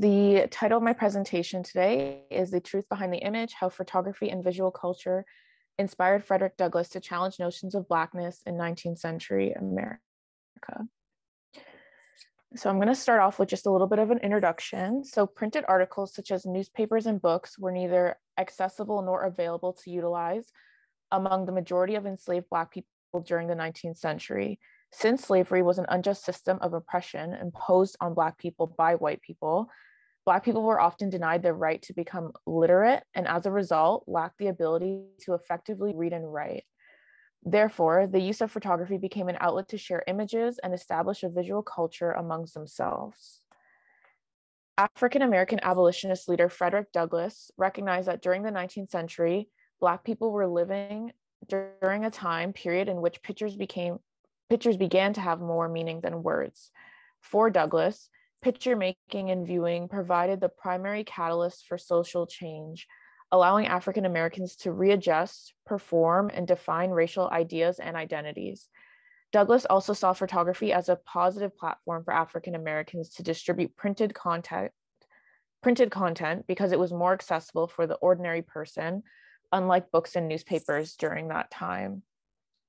the title of my presentation today is The Truth Behind the Image How Photography and Visual Culture Inspired Frederick Douglass to Challenge Notions of Blackness in 19th Century America. So I'm going to start off with just a little bit of an introduction. So printed articles such as newspapers and books were neither accessible nor available to utilize among the majority of enslaved Black people during the 19th century. Since slavery was an unjust system of oppression imposed on Black people by white people, Black people were often denied the right to become literate and as a result lacked the ability to effectively read and write. Therefore, the use of photography became an outlet to share images and establish a visual culture amongst themselves. African American abolitionist leader Frederick Douglass recognized that during the 19th century, Black people were living during a time period in which pictures became pictures began to have more meaning than words. For Douglass, picture making and viewing provided the primary catalyst for social change, allowing African Americans to readjust, perform, and define racial ideas and identities. Douglass also saw photography as a positive platform for African Americans to distribute printed content, printed content because it was more accessible for the ordinary person, unlike books and newspapers during that time.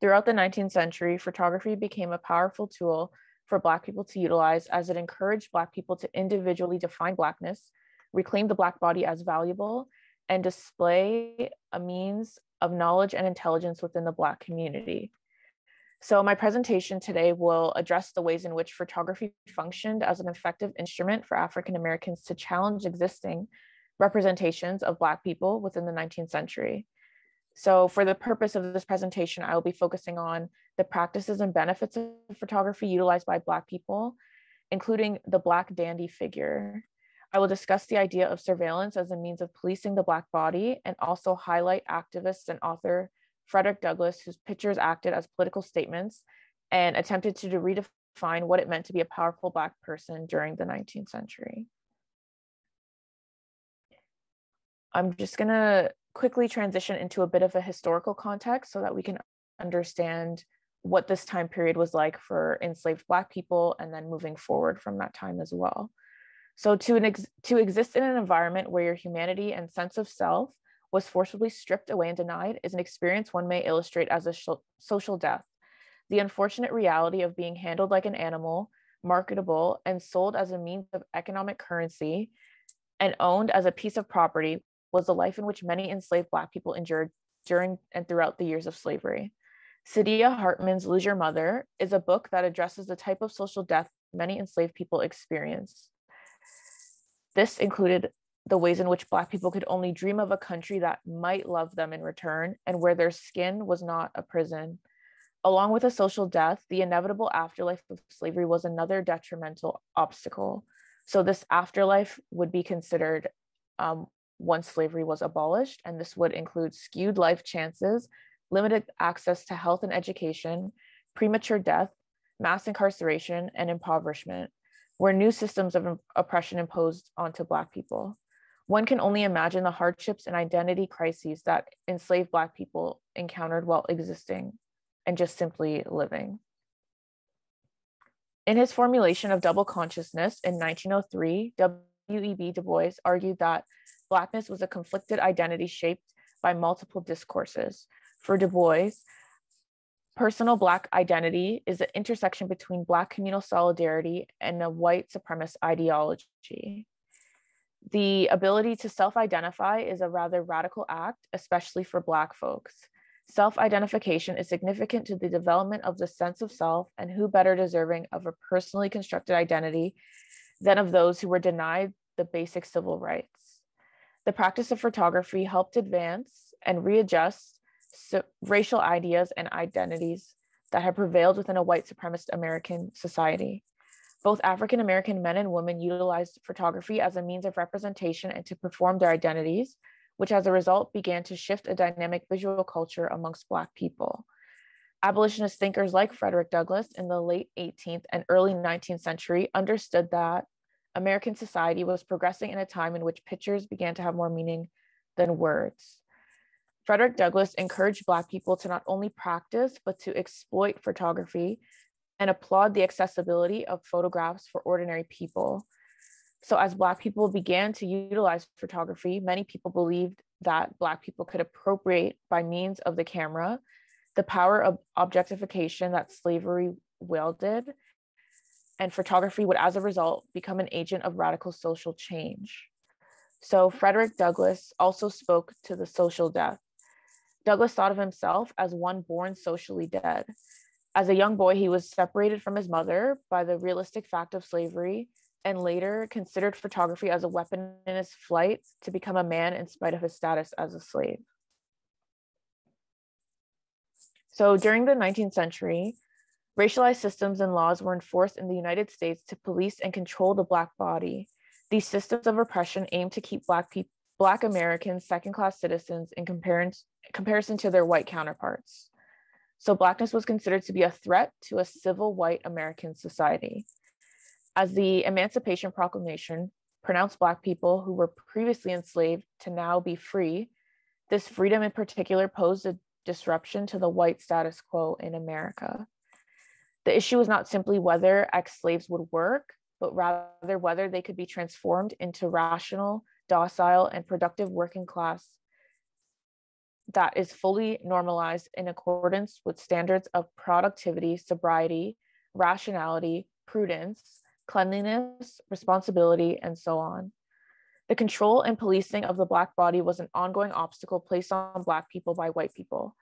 Throughout the 19th century, photography became a powerful tool for Black people to utilize as it encouraged Black people to individually define Blackness, reclaim the Black body as valuable, and display a means of knowledge and intelligence within the Black community. So my presentation today will address the ways in which photography functioned as an effective instrument for African Americans to challenge existing representations of Black people within the 19th century. So for the purpose of this presentation, I will be focusing on the practices and benefits of photography utilized by Black people, including the Black dandy figure. I will discuss the idea of surveillance as a means of policing the Black body and also highlight activist and author Frederick Douglass, whose pictures acted as political statements and attempted to redefine what it meant to be a powerful Black person during the 19th century. I'm just going to quickly transition into a bit of a historical context so that we can understand what this time period was like for enslaved Black people and then moving forward from that time as well. So to, ex- to exist in an environment where your humanity and sense of self was forcibly stripped away and denied is an experience one may illustrate as a social death. The unfortunate reality of being handled like an animal, marketable, and sold as a means of economic currency and owned as a piece of property was the life in which many enslaved Black people endured during and throughout the years of slavery. Saidiya Hartman's Lose Your Mother is a book that addresses the type of social death many enslaved people experienced. This included the ways in which Black people could only dream of a country that might love them in return and where their skin was not a prison. Along with a social death, the inevitable afterlife of slavery was another detrimental obstacle. So, this afterlife would be considered um, once slavery was abolished, and this would include skewed life chances, limited access to health and education, premature death, mass incarceration, and impoverishment, were new systems of oppression imposed onto Black people. One can only imagine the hardships and identity crises that enslaved Black people encountered while existing and just simply living. In his formulation of double consciousness in 1903, W.E.B. Du Bois argued that Blackness was a conflicted identity shaped by multiple discourses. For Du Bois, personal Black identity is the intersection between Black communal solidarity and a white supremacist ideology. The ability to self identify is a rather radical act, especially for Black folks. Self identification is significant to the development of the sense of self, and who better deserving of a personally constructed identity than of those who were denied the basic civil rights. The practice of photography helped advance and readjust racial ideas and identities that had prevailed within a white supremacist American society. Both African American men and women utilized photography as a means of representation and to perform their identities, which as a result began to shift a dynamic visual culture amongst Black people. Abolitionist thinkers like Frederick Douglass in the late 18th and early 19th century understood that American society was progressing in a time in which pictures began to have more meaning than words. Frederick Douglass encouraged Black people to not only practice, but to exploit photography and applaud the accessibility of photographs for ordinary people. So, as Black people began to utilize photography, many people believed that Black people could appropriate by means of the camera the power of objectification that slavery wielded, and photography would, as a result, become an agent of radical social change. So, Frederick Douglass also spoke to the social death. Douglass thought of himself as one born socially dead. As a young boy, he was separated from his mother by the realistic fact of slavery and later considered photography as a weapon in his flight to become a man in spite of his status as a slave. So during the 19th century, racialized systems and laws were enforced in the United States to police and control the Black body. These systems of oppression aimed to keep Black people. Black Americans second class citizens in comparison to their white counterparts. So, Blackness was considered to be a threat to a civil white American society as the Emancipation Proclamation pronounced Black people who were previously enslaved to now be free, this freedom in particular posed a disruption to the white status quo in America. The issue was not simply whether ex slaves would work, but rather whether they could be transformed into rational, docile, and productive working class that is fully normalized in accordance with standards of productivity, sobriety, rationality, prudence, cleanliness, responsibility, and so on. The control and policing of the Black body was an ongoing obstacle placed on Black people by white people.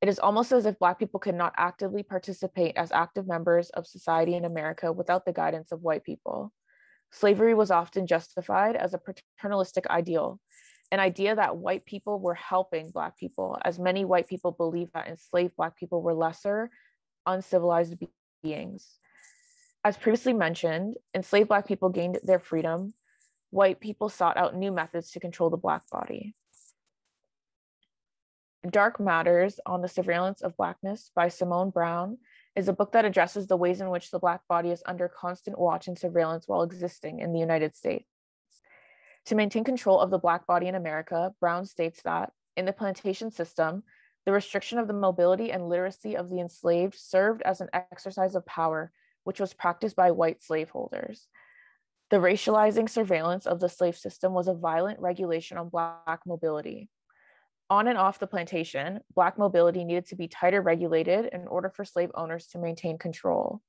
It is almost as if Black people could not actively participate as active members of society in America without the guidance of white people. Slavery was often justified as a paternalistic ideal, an idea that white people were helping Black people, as many white people believed that enslaved Black people were lesser, uncivilized beings. As previously mentioned, enslaved Black people gained their freedom. White people sought out new methods to control the Black body. Dark Matters on the Surveillance of Blackness by Simone Browne is a book that addresses the ways in which the Black body is under constant watch and surveillance while existing in the United States. To maintain control of the Black body in America, Browne states that in the plantation system, the restriction of the mobility and literacy of the enslaved served as an exercise of power which was practiced by white slaveholders. The racializing surveillance of the slave system was a violent regulation on Black mobility. On and off the plantation, Black mobility needed to be tighter regulated in order for slave owners to maintain control.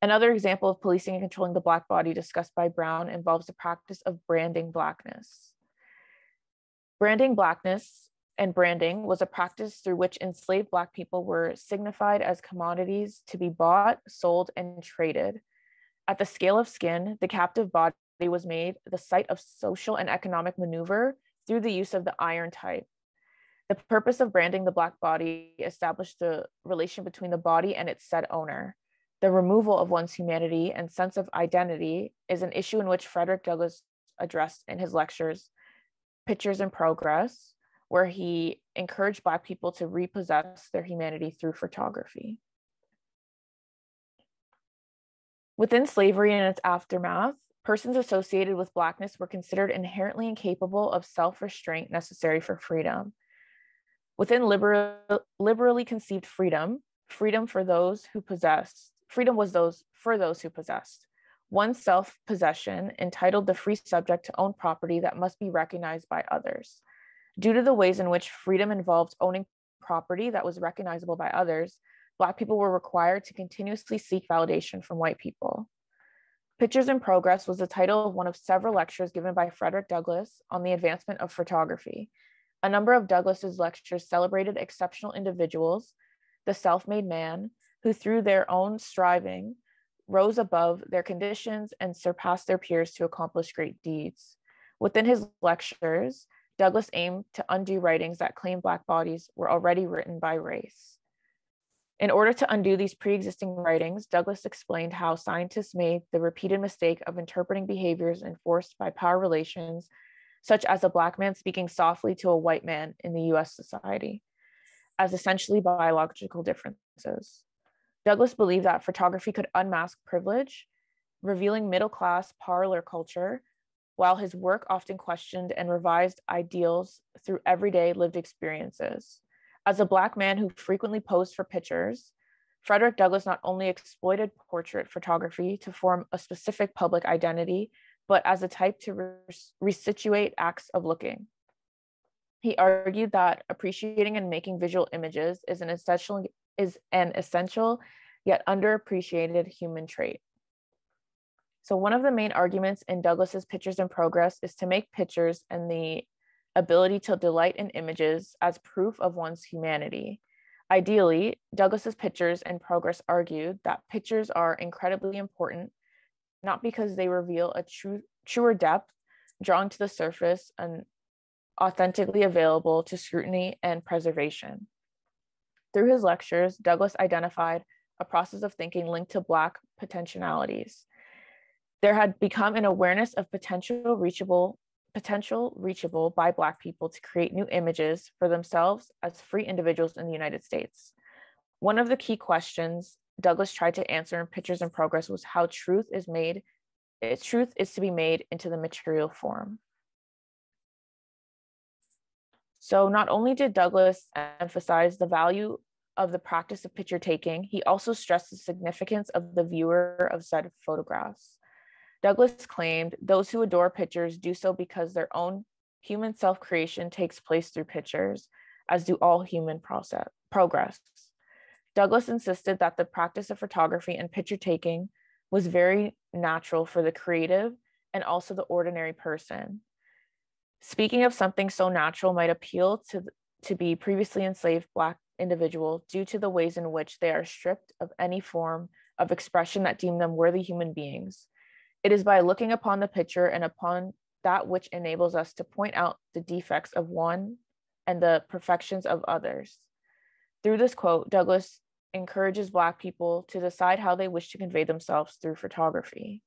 Another example of policing and controlling the Black body discussed by Browne involves the practice of branding Blackness. Branding Blackness and branding was a practice through which enslaved Black people were signified as commodities to be bought, sold, and traded. At the scale of skin, the captive body was made the site of social and economic maneuver through the use of the iron type. The purpose of branding the Black body established the relation between the body and its said owner. The removal of one's humanity and sense of identity is an issue in which Frederick Douglass addressed in his lectures, Pictures in Progress, where he encouraged Black people to repossess their humanity through photography. Within slavery and its aftermath, persons associated with Blackness were considered inherently incapable of self restraint necessary for freedom. Within liberal, liberally conceived freedom, freedom for those who possessed, freedom was those for those who possessed. One self possession entitled the free subject to own property that must be recognized by others. Due to the ways in which freedom involved owning property that was recognizable by others, Black people were required to continuously seek validation from white people. Pictures in Progress was the title of one of several lectures given by Frederick Douglass on the advancement of photography. A number of Douglass's lectures celebrated exceptional individuals, the self-made man, who through their own striving rose above their conditions and surpassed their peers to accomplish great deeds. Within his lectures, Douglass aimed to undo writings that claimed Black bodies were already written by race. In order to undo these pre existing writings, Douglass explained how scientists made the repeated mistake of interpreting behaviors enforced by power relations, such as a Black man speaking softly to a white man in the US society, as essentially biological differences. Douglass believed that photography could unmask privilege, revealing middle class parlor culture while his work often questioned and revised ideals through everyday lived experiences. As a Black man who frequently posed for pictures, Frederick Douglass not only exploited portrait photography to form a specific public identity, but as a type to res- resituate acts of looking. He argued that appreciating and making visual images is an essential is an essential yet underappreciated human trait. So one of the main arguments in Douglass's Pictures in Progress is to make pictures and the ability to delight in images as proof of one's humanity. Ideally, Douglass's Pictures in Progress argued that pictures are incredibly important, not because they reveal a true, truer depth drawn to the surface and authentically available to scrutiny and preservation. Through his lectures, Douglass identified a process of thinking linked to Black potentialities. There had become an awareness of potential reachable potential reachable by Black people to create new images for themselves as free individuals in the United States. One of the key questions Douglass tried to answer in Pictures in Progress was how truth is made, its truth is to be made into the material form. So not only did Douglass emphasize the value of the practice of picture taking, he also stressed the significance of the viewer of said photographs. Douglass claimed those who adore pictures do so because their own human self creation takes place through pictures, as do all human process, progress. Douglass insisted that the practice of photography and picture taking was very natural for the creative and also the ordinary person. Speaking of something so natural might appeal to, to be previously enslaved Black individual due to the ways in which they are stripped of any form of expression that deem them worthy human beings. It is by looking upon the picture and upon that which enables us to point out the defects of one and the perfections of others. Through this quote, Douglass encourages Black people to decide how they wish to convey themselves through photography.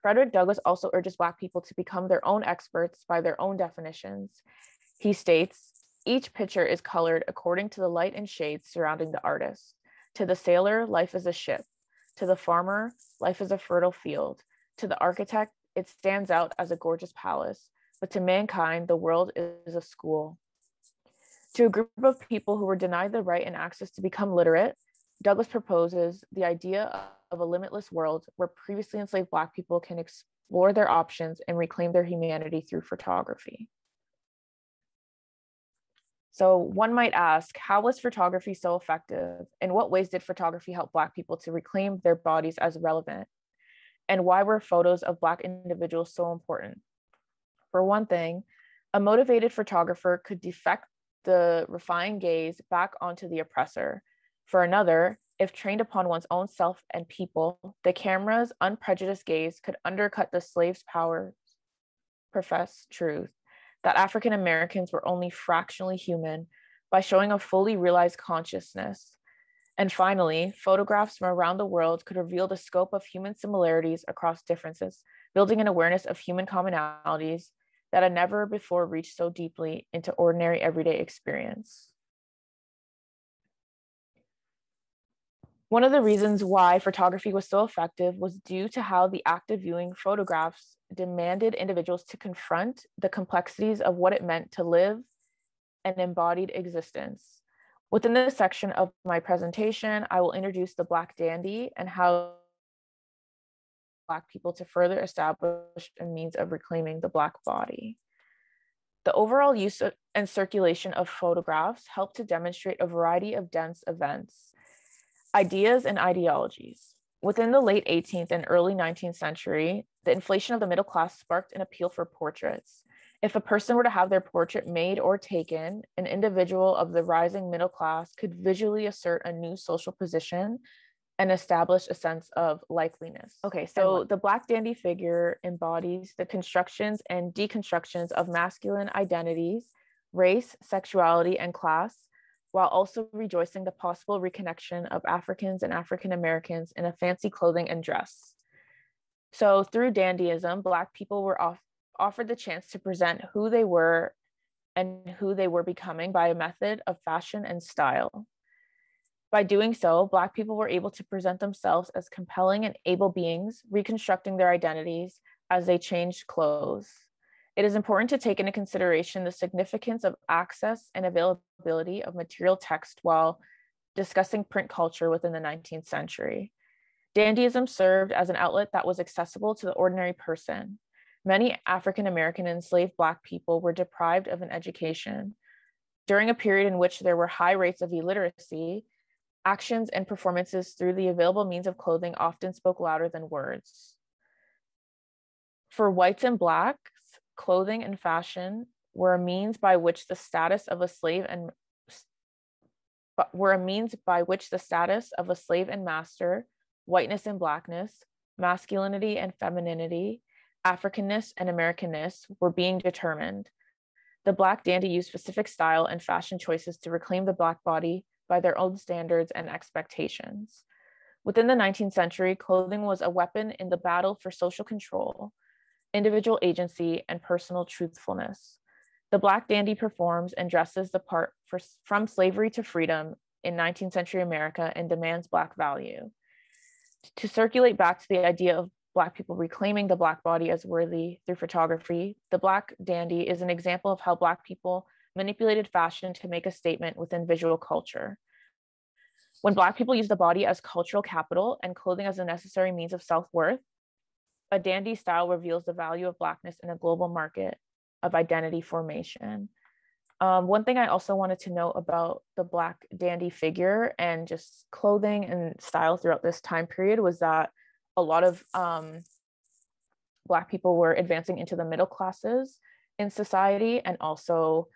Frederick Douglass also urges Black people to become their own experts by their own definitions. He states, each picture is colored according to the light and shades surrounding the artist. To the sailor, life is a ship. To the farmer, life is a fertile field. To the architect, it stands out as a gorgeous palace. But to mankind, the world is a school. To a group of people who were denied the right and access to become literate, Douglass proposes the idea of a limitless world where previously enslaved Black people can explore their options and reclaim their humanity through photography. So one might ask, how was photography so effective? In what ways did photography help Black people to reclaim their bodies as relevant? And why were photos of Black individuals so important? For one thing, a motivated photographer could defect the refined gaze back onto the oppressor. For another, if trained upon one's own self and people, the camera's unprejudiced gaze could undercut the slave's power, profess truth that African Americans were only fractionally human by showing a fully realized consciousness. And finally, photographs from around the world could reveal the scope of human similarities across differences, building an awareness of human commonalities that had never before reached so deeply into ordinary everyday experience. One of the reasons why photography was so effective was due to how the act of viewing photographs demanded individuals to confront the complexities of what it meant to live an embodied existence. Within this section of my presentation, I will introduce the Black Dandy and how Black people to further establish a means of reclaiming the Black body. The overall use of, and circulation of photographs helped to demonstrate a variety of dense events Ideas and ideologies. Within the late 18th and early 19th century, the inflation of the middle class sparked an appeal for portraits. If a person were to have their portrait made or taken, an individual of the rising middle class could visually assert a new social position and establish a sense of likeliness. Okay, so the Black Dandy figure embodies the constructions and deconstructions of masculine identities, race, sexuality, and class while also rejoicing the possible reconnection of Africans and African Americans in a fancy clothing and dress. So, through dandyism, Black people were off- offered the chance to present who they were and who they were becoming by a method of fashion and style. By doing so, Black people were able to present themselves as compelling and able beings, reconstructing their identities as they changed clothes. It is important to take into consideration the significance of access and availability of material text while discussing print culture within the 19th century. Dandyism served as an outlet that was accessible to the ordinary person. Many African American enslaved Black people were deprived of an education. During a period in which there were high rates of illiteracy, actions and performances through the available means of clothing often spoke louder than words. For whites and Blacks, clothing and fashion were a means by which the status of a slave and were a means by which the status of a slave and master, whiteness and blackness, masculinity and femininity, Africanness and Americanness were being determined. The Black dandy used specific style and fashion choices to reclaim the Black body by their own standards and expectations. Within the 19th century, clothing was a weapon in the battle for social control, individual agency, and personal truthfulness. The Black dandy performs and dresses the part for, from slavery to freedom in 19th century America and demands Black value. To circulate back to the idea of Black people reclaiming the Black body as worthy through photography, the Black dandy is an example of how Black people manipulated fashion to make a statement within visual culture. When Black people use the body as cultural capital and clothing as a necessary means of self worth, a dandy style reveals the value of Blackness in a global market of identity formation. Um, one thing I also wanted to note about the Black dandy figure and just clothing and style throughout this time period was that a lot of um, Black people were advancing into the middle classes in society and also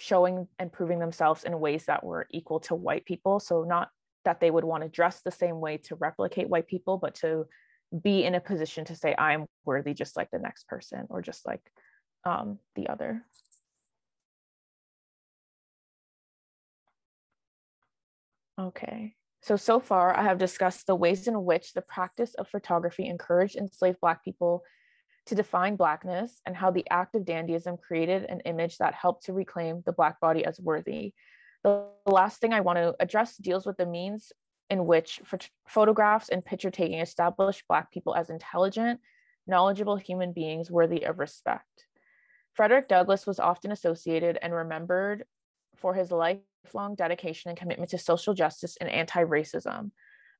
showing and proving themselves in ways that were equal to white people. So, not that they would want to dress the same way to replicate white people, but to be in a position to say, I'm worthy just like the next person or just like um, the other. Okay. So, so far, I have discussed the ways in which the practice of photography encouraged enslaved Black people to define Blackness and how the act of dandyism created an image that helped to reclaim the Black body as worthy. The last thing I want to address deals with the means in which photographs and picture taking established Black people as intelligent, knowledgeable human beings worthy of respect. Frederick Douglass was often associated and remembered for his lifelong dedication and commitment to social justice and anti racism.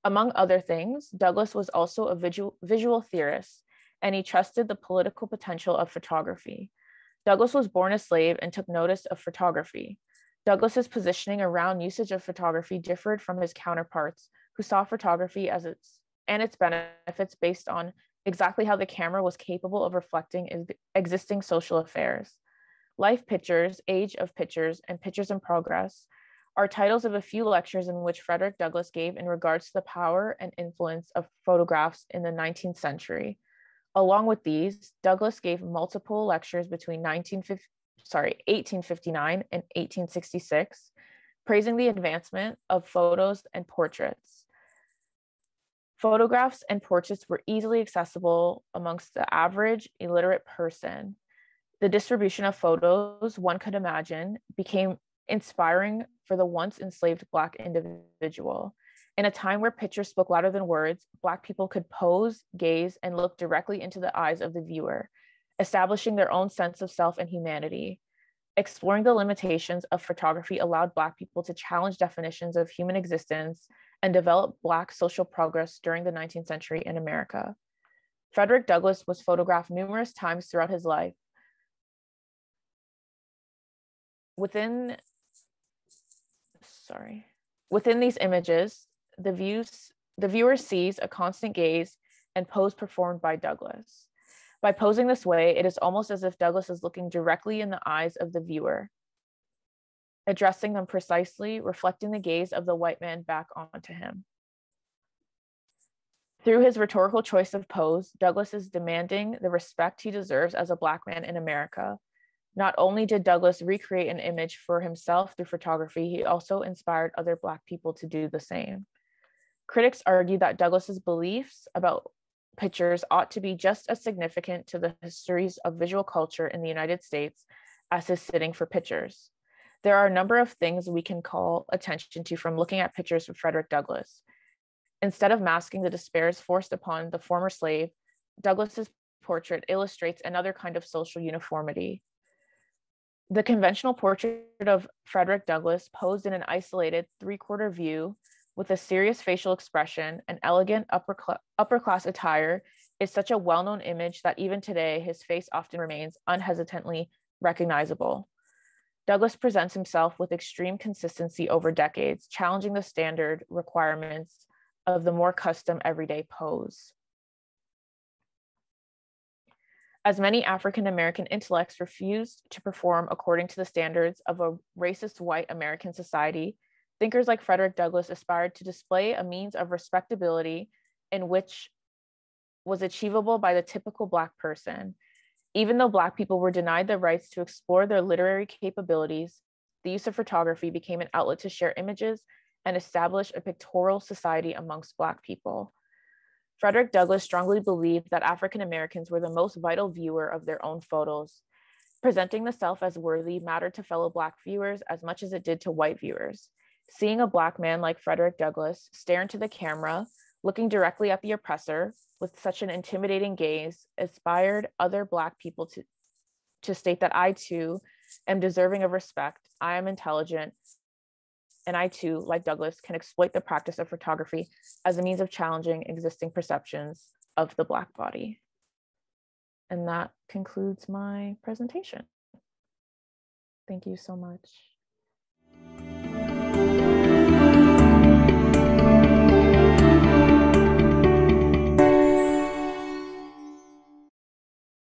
Among other things, Douglass was also a visual, visual theorist, and he trusted the political potential of photography. Douglass was born a slave and took notice of photography. Douglass's positioning around usage of photography differed from his counterparts, who saw photography as its and its benefits based on exactly how the camera was capable of reflecting existing social affairs. Life Pictures, Age of Pictures, and Pictures in Progress are titles of a few lectures in which Frederick Douglass gave in regards to the power and influence of photographs in the 19th century. Along with these, Douglass gave multiple lectures between 1950, sorry, 1859 and 1866, praising the advancement of photos and portraits. Photographs and portraits were easily accessible amongst the average illiterate person, the distribution of photos, one could imagine, became inspiring for the once enslaved Black individual. In a time where pictures spoke louder than words, Black people could pose, gaze, and look directly into the eyes of the viewer, establishing their own sense of self and humanity. Exploring the limitations of photography allowed Black people to challenge definitions of human existence and develop Black social progress during the 19th century in America. Frederick Douglass was photographed numerous times throughout his life, within sorry within these images the views the viewer sees a constant gaze and pose performed by Douglass. by posing this way it is almost as if Douglass is looking directly in the eyes of the viewer addressing them precisely reflecting the gaze of the white man back onto him through his rhetorical choice of pose, Douglass is demanding the respect he deserves as a Black man in America not only did Douglass recreate an image for himself through photography, he also inspired other Black people to do the same. Critics argue that Douglass's beliefs about pictures ought to be just as significant to the histories of visual culture in the United States as his sitting for pictures. There are a number of things we can call attention to from looking at pictures of Frederick Douglass. Instead of masking the despairs forced upon the former slave, Douglass's portrait illustrates another kind of social uniformity, the conventional portrait of Frederick Douglass, posed in an isolated three quarter view with a serious facial expression and elegant upper, cl- upper class attire is such a well known image that even today his face often remains unhesitantly recognizable. Douglass presents himself with extreme consistency over decades, challenging the standard requirements of the more custom everyday pose. As many African American intellects refused to perform according to the standards of a racist white American society, thinkers like Frederick Douglass aspired to display a means of respectability in which was achievable by the typical Black person. Even though Black people were denied the rights to explore their literary capabilities, the use of photography became an outlet to share images and establish a pictorial society amongst Black people. Frederick Douglass strongly believed that African Americans were the most vital viewer of their own photos. Presenting the self as worthy mattered to fellow Black viewers as much as it did to white viewers. Seeing a Black man like Frederick Douglass stare into the camera, looking directly at the oppressor with such an intimidating gaze inspired other Black people to, to state that I too am deserving of respect, I am intelligent, and I too, like Douglass, can exploit the practice of photography as a means of challenging existing perceptions of the Black body. And that concludes my presentation. Thank you so much.